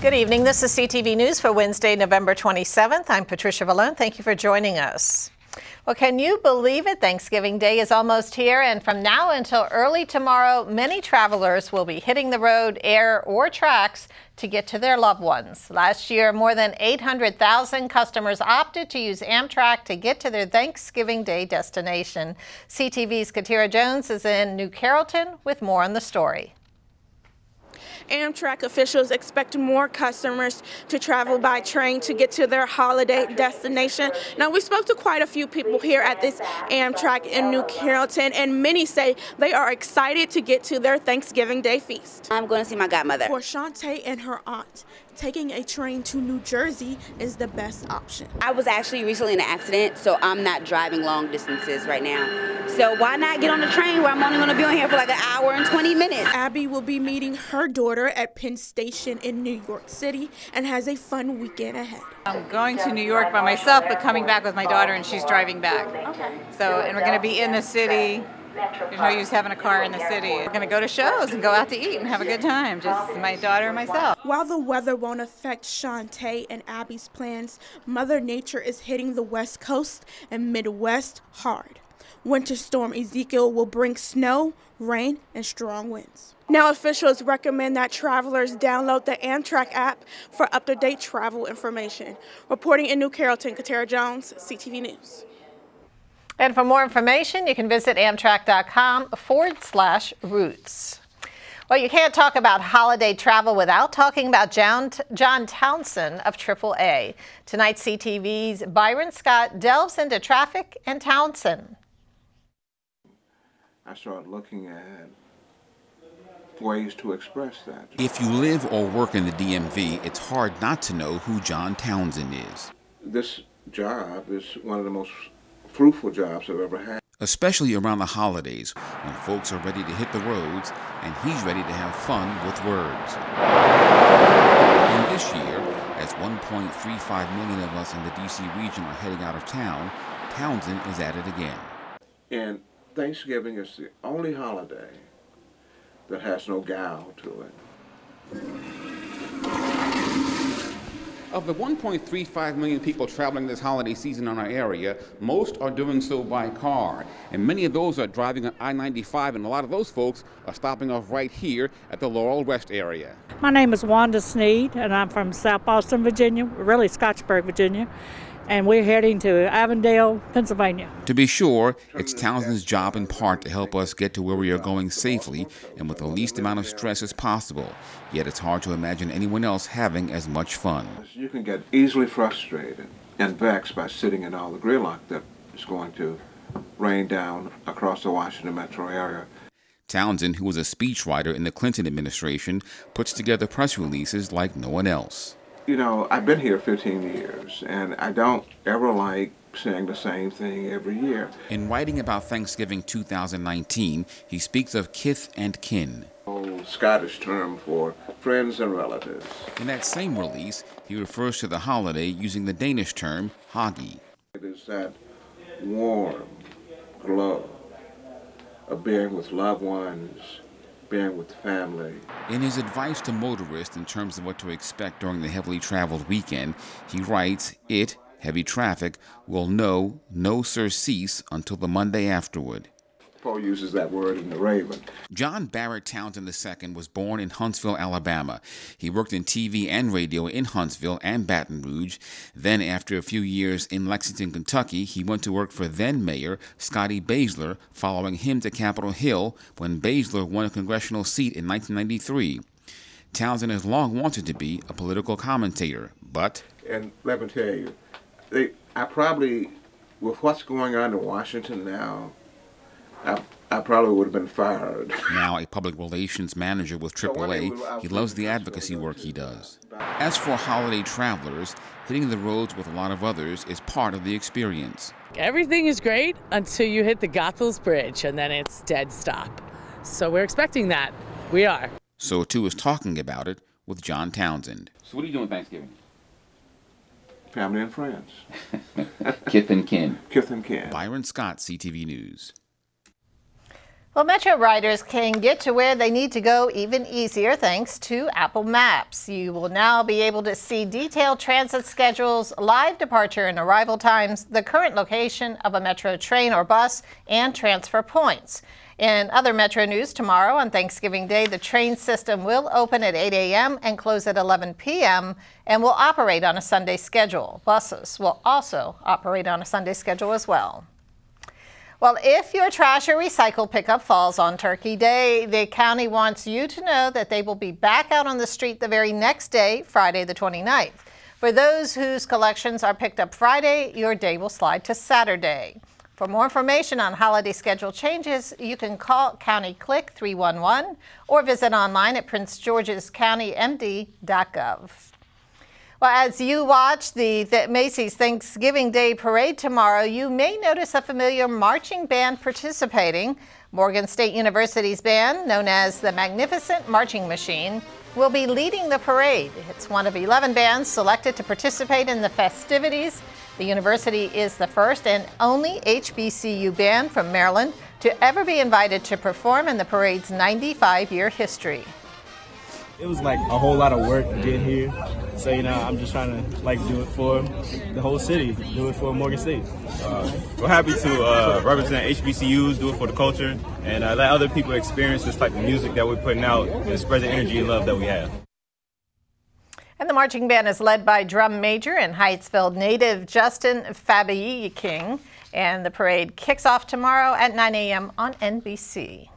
Good evening. This is CTV News for Wednesday, November 27th. I'm Patricia Vallone. Thank you for joining us. Well, can you believe it? Thanksgiving Day is almost here, and from now until early tomorrow, many travelers will be hitting the road, air, or tracks to get to their loved ones. Last year, more than 800,000 customers opted to use Amtrak to get to their Thanksgiving Day destination. CTV's Katira Jones is in New Carrollton with more on the story. Amtrak officials expect more customers to travel by train to get to their holiday destination. Now, we spoke to quite a few people here at this Amtrak in New Carrollton, and many say they are excited to get to their Thanksgiving Day feast. I'm going to see my godmother. For Shantae and her aunt, taking a train to New Jersey is the best option. I was actually recently in an accident, so I'm not driving long distances right now. So why not get on the train where I'm only going to be on here for like an hour and 20 minutes? Abby will be meeting her daughter at Penn Station in New York City and has a fun weekend ahead. I'm going to New York by myself, but coming back with my daughter, and she's driving back. Okay. So, and we're going to be in the city there's no use having a car in the city. We're going to go to shows and go out to eat and have a good time, just my daughter and myself. While the weather won't affect Shantae and Abby's plans, Mother Nature is hitting the West Coast and Midwest hard. Winter storm Ezekiel will bring snow, rain, and strong winds. Now, officials recommend that travelers download the Amtrak app for up to date travel information. Reporting in New Carrollton, Katara Jones, CTV News. And for more information, you can visit amtrak.com forward slash routes. Well, you can't talk about holiday travel without talking about John, John Townsend of AAA. Tonight, CTV's Byron Scott delves into traffic and Townsend. I started looking at ways to express that. If you live or work in the DMV, it's hard not to know who John Townsend is. This job is one of the most fruitful jobs I've ever had. Especially around the holidays when folks are ready to hit the roads and he's ready to have fun with words. And this year, as 1.35 million of us in the DC region are heading out of town, Townsend is at it again. And Thanksgiving is the only holiday that has no gal to it. Of the 1.35 million people traveling this holiday season in our area, most are doing so by car. And many of those are driving on I 95, and a lot of those folks are stopping off right here at the Laurel West area. My name is Wanda Sneed, and I'm from South Boston, Virginia, really Scottsburg, Virginia and we're heading to Avondale, Pennsylvania. To be sure, it's Townsend's job in part to help us get to where we are going safely and with the least amount of stress as possible. Yet it's hard to imagine anyone else having as much fun. You can get easily frustrated and vexed by sitting in all the gridlock that is going to rain down across the Washington metro area. Townsend, who was a speechwriter in the Clinton administration, puts together press releases like no one else you know, I've been here 15 years, and I don't ever like saying the same thing every year. In writing about Thanksgiving 2019, he speaks of kith and kin. Old Scottish term for friends and relatives. In that same release, he refers to the holiday using the Danish term hygge. It is that warm glow of being with loved ones, being with the family. In his advice to motorists in terms of what to expect during the heavily traveled weekend, he writes, It, heavy traffic, will know no surcease until the Monday afterward. Poe uses that word in The Raven. John Barrett Townsend II was born in Huntsville, Alabama. He worked in TV and radio in Huntsville and Baton Rouge. Then, after a few years in Lexington, Kentucky, he went to work for then Mayor Scotty Baesler, following him to Capitol Hill when Baesler won a congressional seat in 1993. Townsend has long wanted to be a political commentator, but. And let me tell you, they, I probably, with what's going on in Washington now, I, I probably would have been fired. now a public relations manager with AAA, he loves the advocacy work he does. As for holiday travelers, hitting the roads with a lot of others is part of the experience. Everything is great until you hit the Goethals Bridge, and then it's dead stop. So we're expecting that. We are. So too is talking about it with John Townsend. So what are you doing Thanksgiving? Family and friends. Kith and kin. Kith and kin. Byron Scott, CTV News. Well, Metro riders can get to where they need to go even easier thanks to Apple Maps. You will now be able to see detailed transit schedules, live departure and arrival times, the current location of a Metro train or bus, and transfer points. In other Metro news tomorrow on Thanksgiving Day, the train system will open at 8 a.m. and close at 11 p.m. and will operate on a Sunday schedule. Buses will also operate on a Sunday schedule as well. Well, if your trash or recycle pickup falls on Turkey Day, the county wants you to know that they will be back out on the street the very next day, Friday the 29th. For those whose collections are picked up Friday, your day will slide to Saturday. For more information on holiday schedule changes, you can call County Click 311 or visit online at princegeorgescountymd.gov. Well, as you watch the, Macy's Thanksgiving Day Parade tomorrow, you may notice a familiar marching band participating. Morgan State University's band, known as the Magnificent Marching Machine, will be leading the parade. It's one of 11 bands selected to participate in the festivities. The university is the first and only HBCU band from Maryland to ever be invited to perform in the parade's 95 year history. It was like a whole lot of work to get here. So, you know, I'm just trying to like do it for the whole city, do it for Morgan State. Uh, we're happy to uh, represent HBCUs, do it for the culture, and uh, let other people experience this type of music that we're putting out and spread the energy and love that we have. And the marching band is led by drum major and Hyattsville native Justin Fabi King. And the parade kicks off tomorrow at 9 a.m. on NBC.